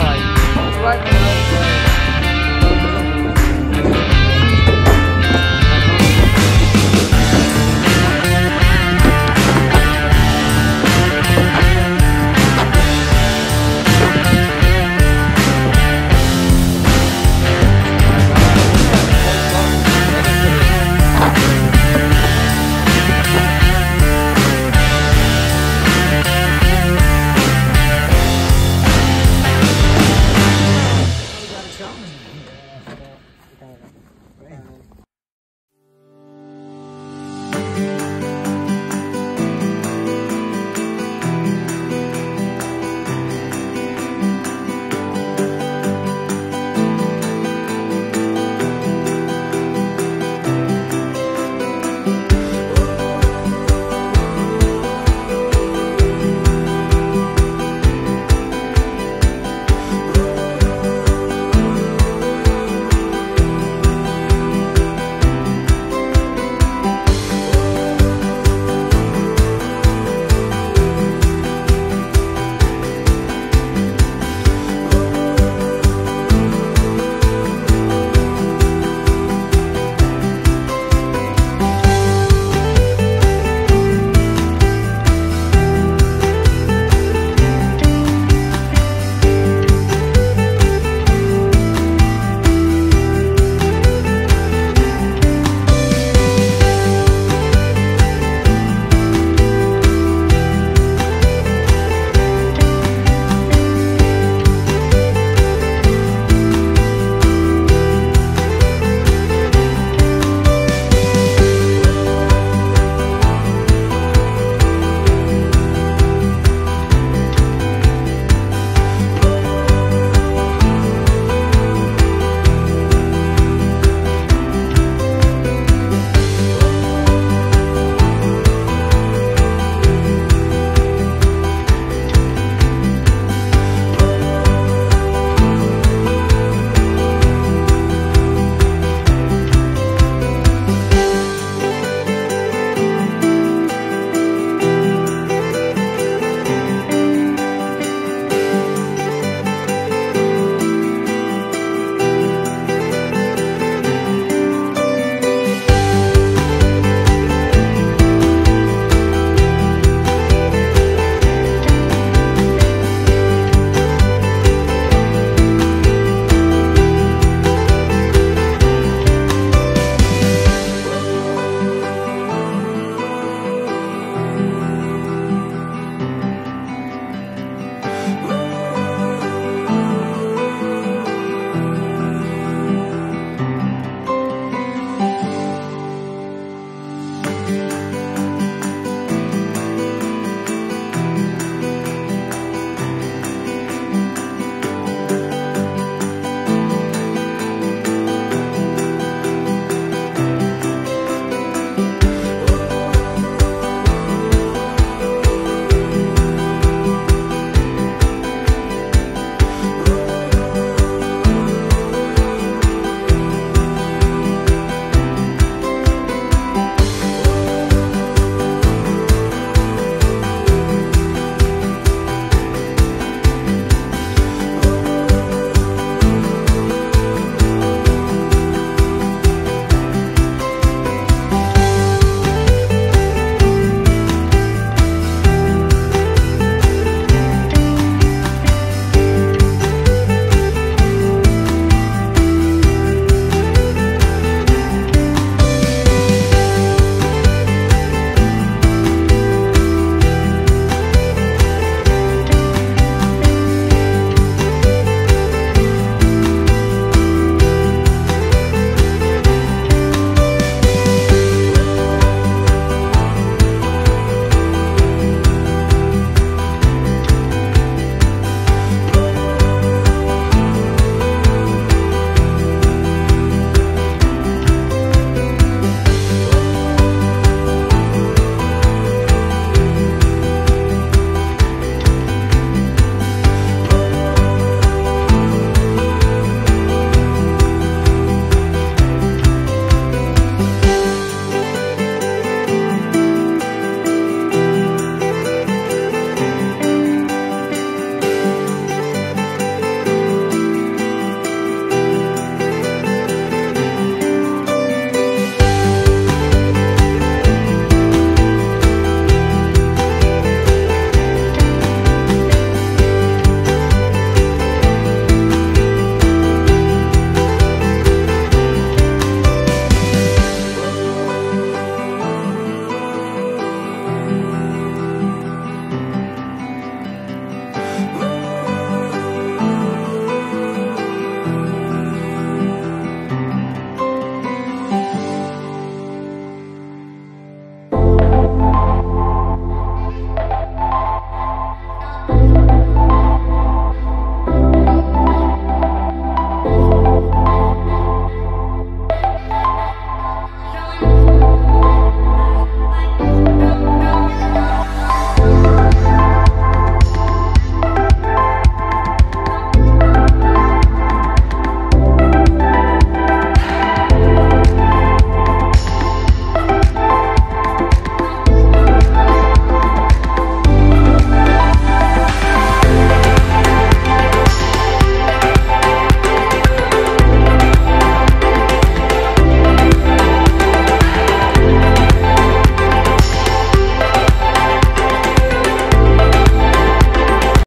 Alright, right now.